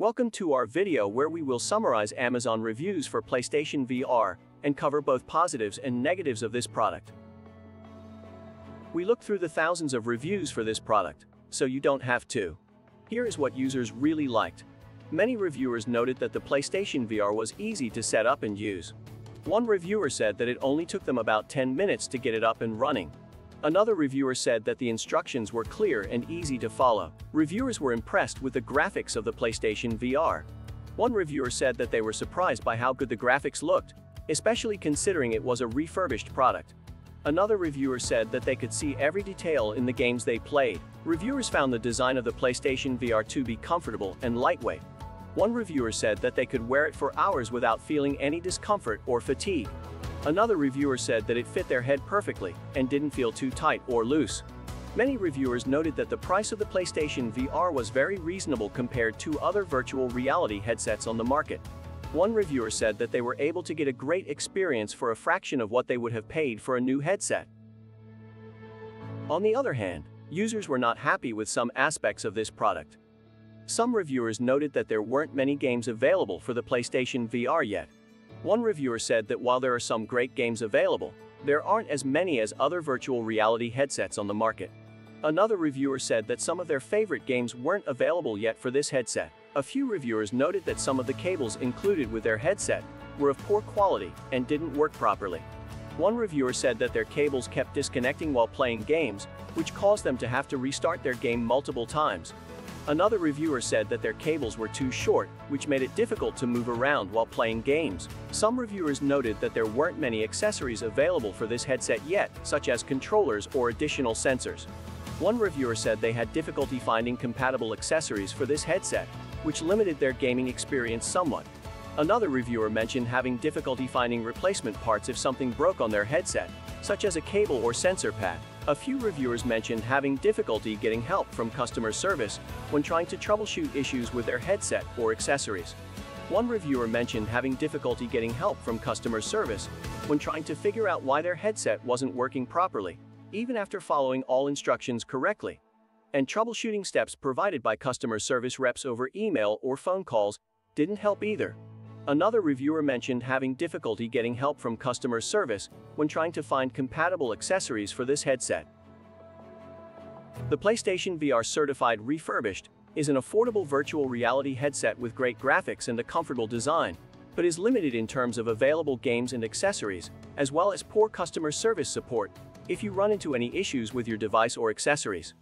Welcome to our video where we will summarize Amazon reviews for PlayStation VR and cover both positives and negatives of this product. We looked through the thousands of reviews for this product, so you don't have to. Here is what users really liked. Many reviewers noted that the PlayStation VR was easy to set up and use. One reviewer said that it only took them about 10 minutes to get it up and running. Another reviewer said that the instructions were clear and easy to follow. Reviewers were impressed with the graphics of the PlayStation VR. One reviewer said that they were surprised by how good the graphics looked, especially considering it was a refurbished product. Another reviewer said that they could see every detail in the games they played. Reviewers found the design of the PlayStation VR to be comfortable and lightweight. One reviewer said that they could wear it for hours without feeling any discomfort or fatigue. Another reviewer said that it fit their head perfectly and didn't feel too tight or loose. Many reviewers noted that the price of the PlayStation VR was very reasonable compared to other virtual reality headsets on the market. One reviewer said that they were able to get a great experience for a fraction of what they would have paid for a new headset. On the other hand, users were not happy with some aspects of this product. Some reviewers noted that there weren't many games available for the PlayStation VR yet, one reviewer said that while there are some great games available, there aren't as many as other virtual reality headsets on the market. Another reviewer said that some of their favorite games weren't available yet for this headset. A few reviewers noted that some of the cables included with their headset were of poor quality and didn't work properly. One reviewer said that their cables kept disconnecting while playing games, which caused them to have to restart their game multiple times, Another reviewer said that their cables were too short, which made it difficult to move around while playing games. Some reviewers noted that there weren't many accessories available for this headset yet, such as controllers or additional sensors. One reviewer said they had difficulty finding compatible accessories for this headset, which limited their gaming experience somewhat. Another reviewer mentioned having difficulty finding replacement parts if something broke on their headset, such as a cable or sensor pad. A few reviewers mentioned having difficulty getting help from customer service when trying to troubleshoot issues with their headset or accessories. One reviewer mentioned having difficulty getting help from customer service when trying to figure out why their headset wasn't working properly, even after following all instructions correctly. And troubleshooting steps provided by customer service reps over email or phone calls didn't help either. Another reviewer mentioned having difficulty getting help from customer service when trying to find compatible accessories for this headset. The PlayStation VR Certified Refurbished is an affordable virtual reality headset with great graphics and a comfortable design, but is limited in terms of available games and accessories, as well as poor customer service support if you run into any issues with your device or accessories.